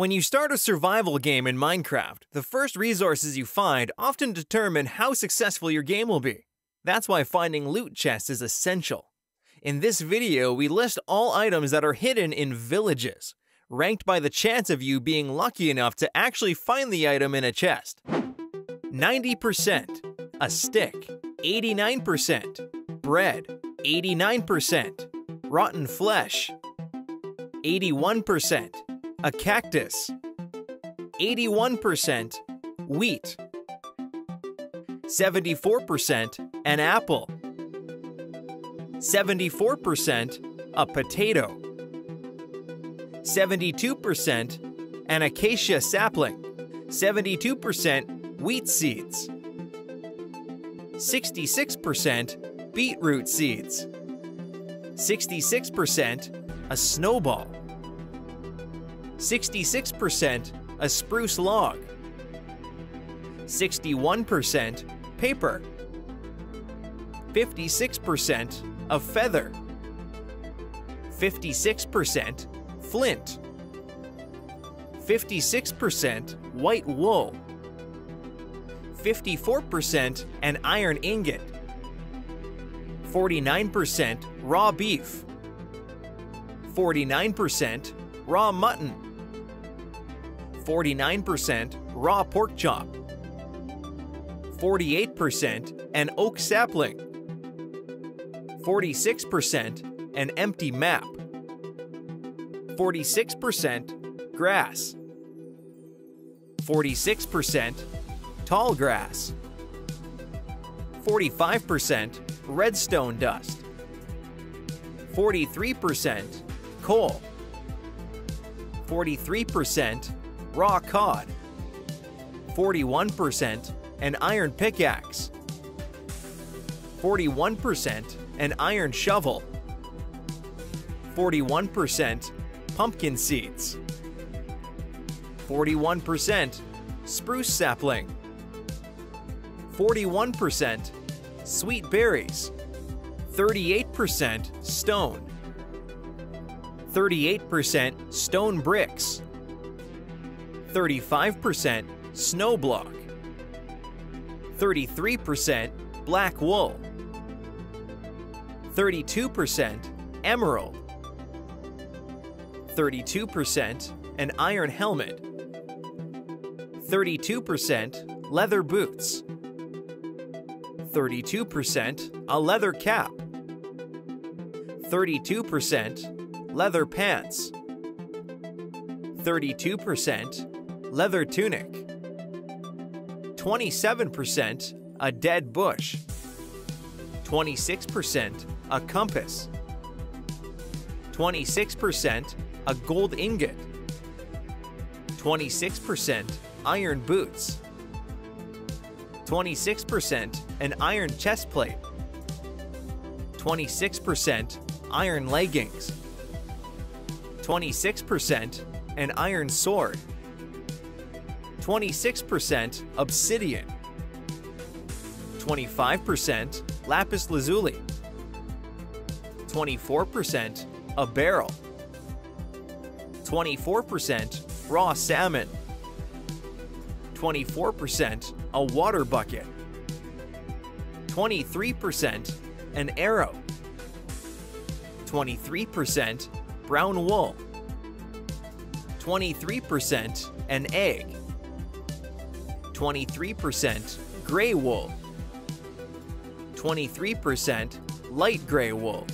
When you start a survival game in Minecraft, the first resources you find often determine how successful your game will be. That's why finding loot chests is essential. In this video, we list all items that are hidden in villages, ranked by the chance of you being lucky enough to actually find the item in a chest. 90%, a stick, 89%, bread, 89%, rotten flesh, 81%, a cactus, 81% wheat, 74% an apple, 74% a potato, 72% an acacia sapling, 72% wheat seeds, 66% beetroot seeds, 66% a snowball, 66% a spruce log, 61% paper, 56% a feather, 56% flint, 56% white wool, 54% an iron ingot, 49% raw beef, 49% raw mutton, 49% raw pork chop, 48% an oak sapling, 46% an empty map, 46% grass, 46% tall grass, 45% redstone dust, 43% coal, 43% raw cod, 41% an iron pickaxe, 41% an iron shovel, 41% pumpkin seeds, 41% spruce sapling, 41% sweet berries, 38% stone, 38% stone bricks, 35% snow block, 33% black wool, 32% emerald, 32% an iron helmet, 32% leather boots, 32% a leather cap, 32% leather pants, 32% leather tunic, 27% a dead bush, 26% a compass, 26% a gold ingot, 26% iron boots, 26% an iron chest plate, 26% iron leggings, 26% an iron sword, 26% obsidian, 25% lapis lazuli, 24% a barrel, 24% raw salmon, 24% a water bucket, 23% an arrow, 23% brown wool, 23% an egg, 23% gray wool, 23% light gray wool,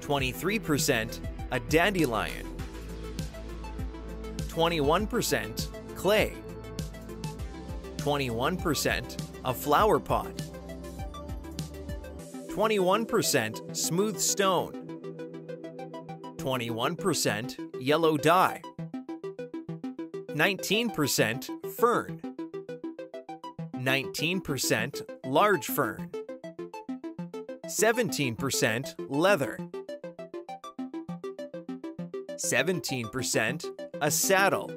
23% a dandelion, 21% clay, 21% a flower pot, 21% smooth stone, 21% yellow dye, 19% fern, 19% large fern, 17% leather, 17% a saddle,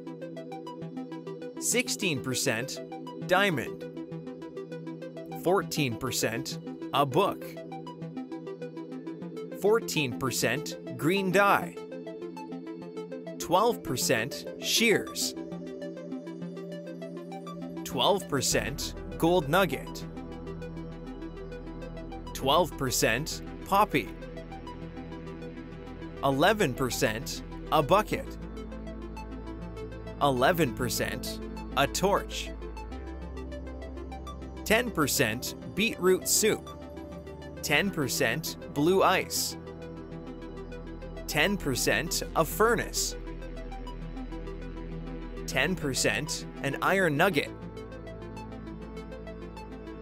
16% diamond, 14% a book, 14% green dye, 12% shears, 12% gold nugget, 12% poppy, 11% a bucket, 11% a torch, 10% beetroot soup, 10% blue ice, 10% a furnace, 10% an iron nugget,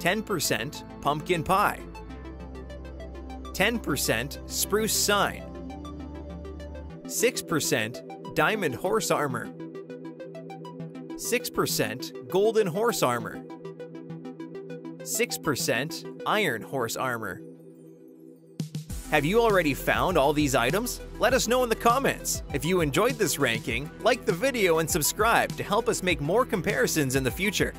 10% pumpkin pie, 10% spruce sign, 6% diamond horse armor, 6% golden horse armor, 6% iron horse armor. Have you already found all these items? Let us know in the comments. If you enjoyed this ranking, like the video and subscribe to help us make more comparisons in the future.